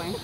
Ayo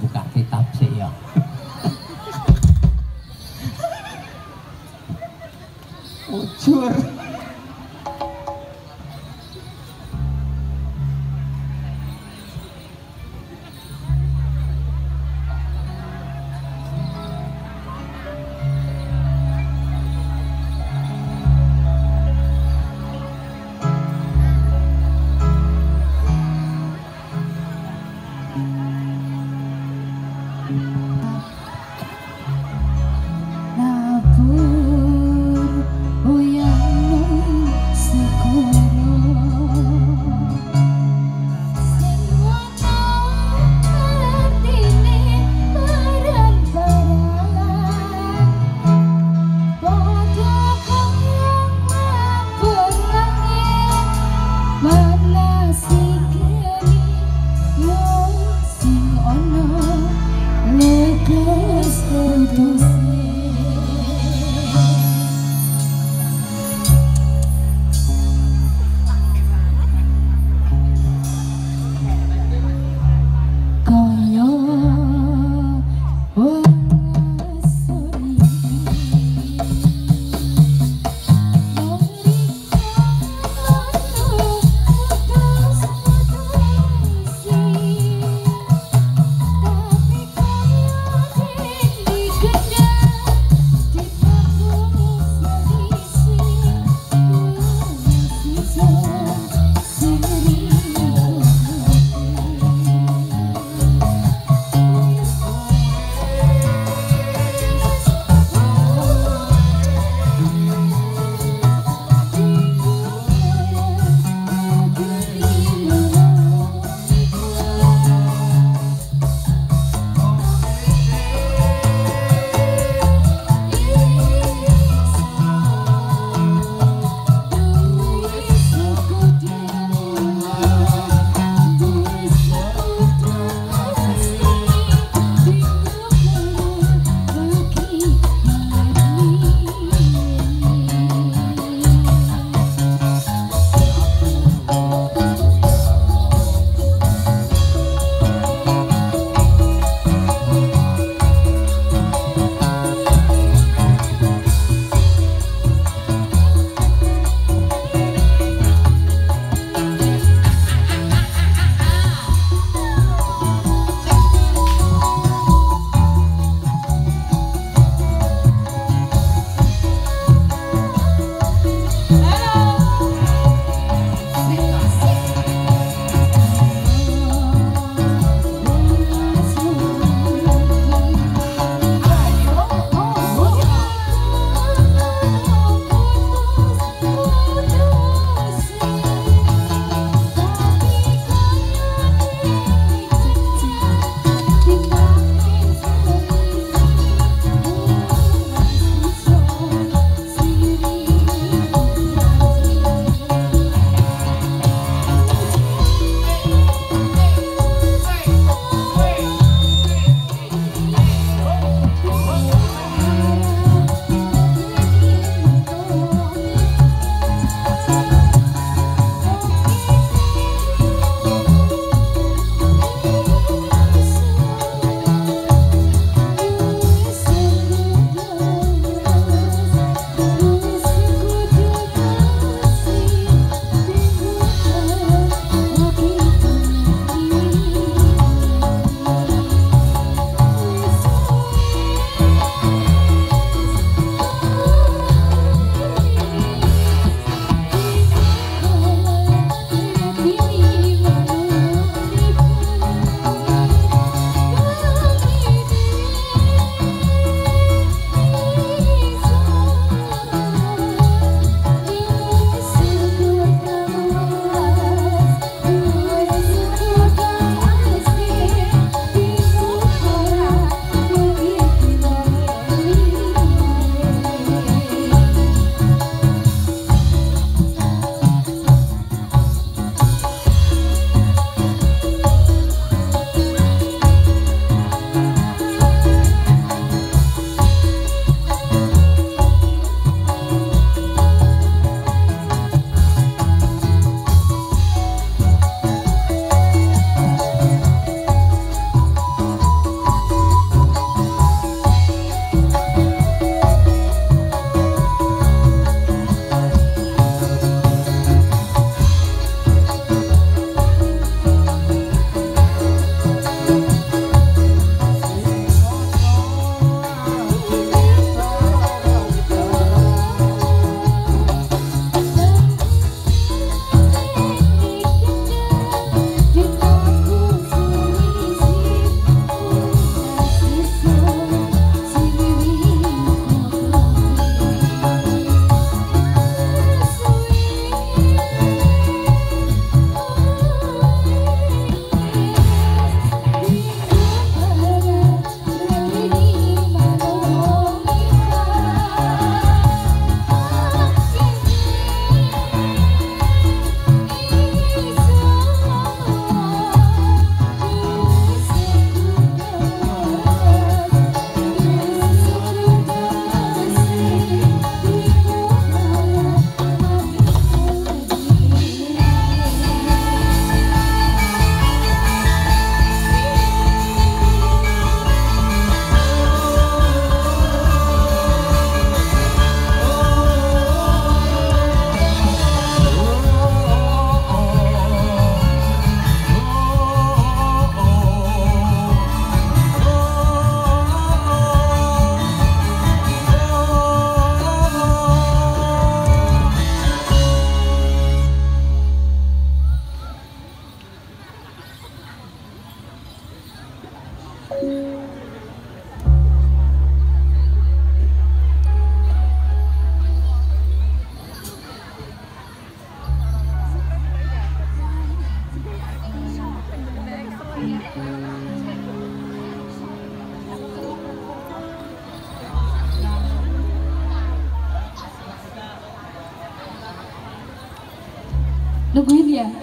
buka kitab sik ya.